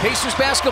Pacers basketball.